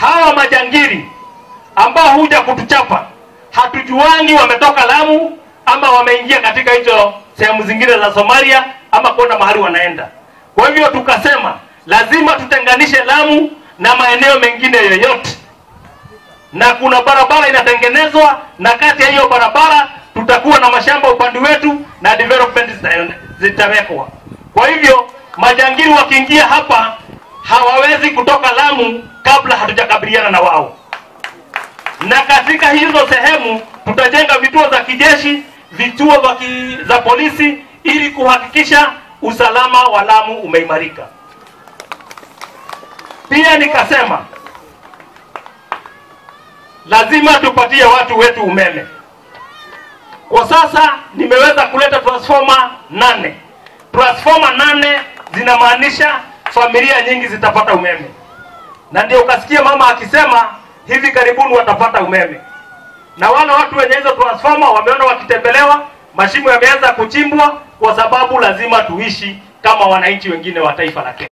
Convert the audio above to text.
hawa majangili ambao huja kutuchapa hatujuani wametoka Lamu ama wameingia katika hizo sehemu zingine za Somalia ama kwenda mahali wanaenda. Kwa hivyo tukasema lazima tutenganishe Lamu na maeneo mengine yoyote, na kuna barabara inatengenezwa, na kati ya hiyo barabara tutakuwa na mashamba upande wetu na development zitawekwa. Kwa hivyo majangili wakiingia hapa hawawezi kutoka Lamu kabla hatujakabiliana na wao na katika hizo sehemu tutajenga vituo za kijeshi, vituo za polisi ili kuhakikisha usalama wa Lamu umeimarika. Pia nikasema lazima tupatie watu wetu umeme. Kwa sasa nimeweza kuleta transformer nane. Transformer nane zinamaanisha familia nyingi zitapata umeme, na ndio ukasikia mama akisema hivi karibuni watapata umeme, na wale watu wenye hizo transformer wameona wakitembelewa, mashimo yameanza kuchimbwa, kwa sababu lazima tuishi kama wananchi wengine wa taifa la Kenya.